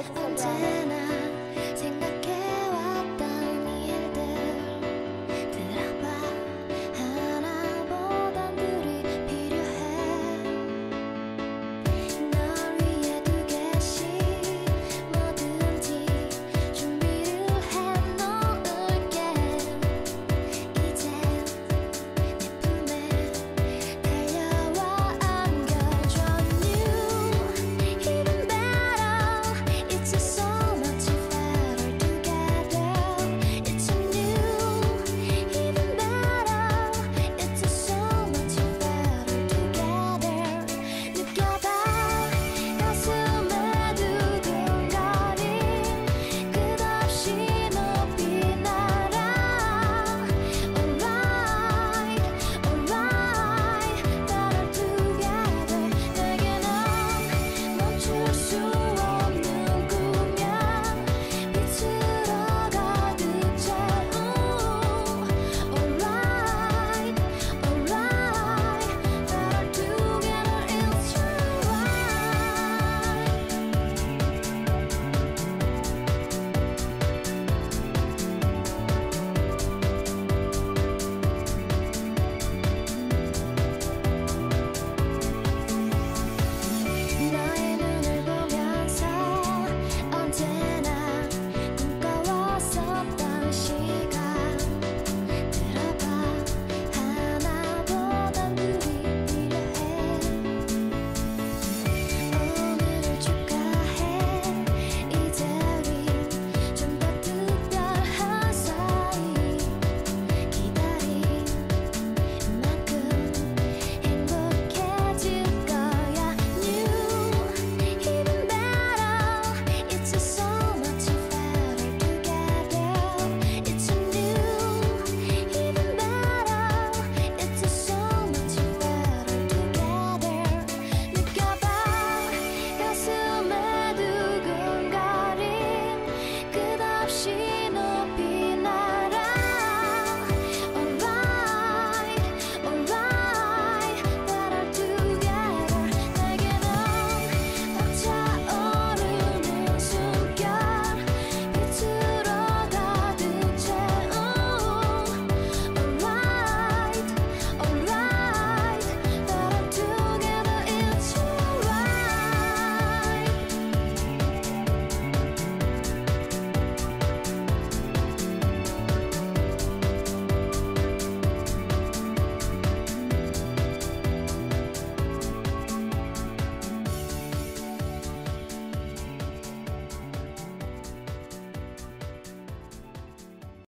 life